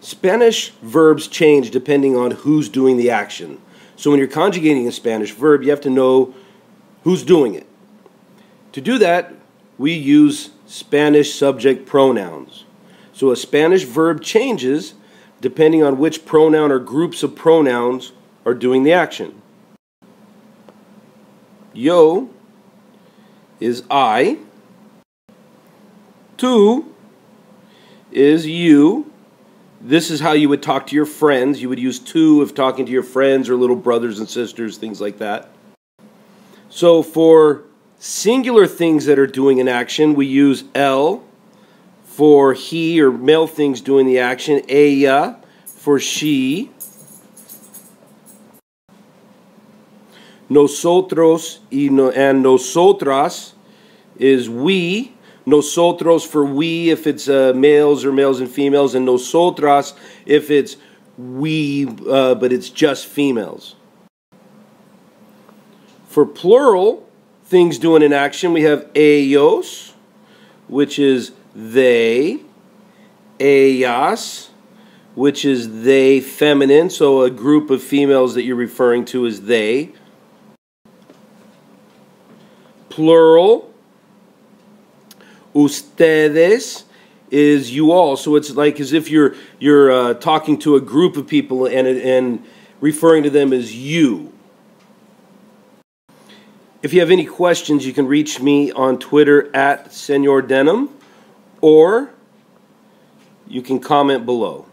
Spanish verbs change depending on who's doing the action. So when you're conjugating a Spanish verb, you have to know who's doing it. To do that, we use Spanish subject pronouns. So a Spanish verb changes depending on which pronoun or groups of pronouns are doing the action. Yo is I. Tu is you. This is how you would talk to your friends. You would use tu if talking to your friends or little brothers and sisters, things like that. So for singular things that are doing an action, we use él For he or male things doing the action, ella For she. Nosotros y no, and nosotras is we. Nosotros for we if it's uh, males or males and females, and nosotras if it's we, uh, but it's just females. For plural, things doing an action, we have ellos, which is they, ellas, which is they feminine, so a group of females that you're referring to is they. Plural, ustedes is you all, so it's like as if you're you're uh, talking to a group of people and and referring to them as you. If you have any questions, you can reach me on Twitter at Senor Denham or you can comment below.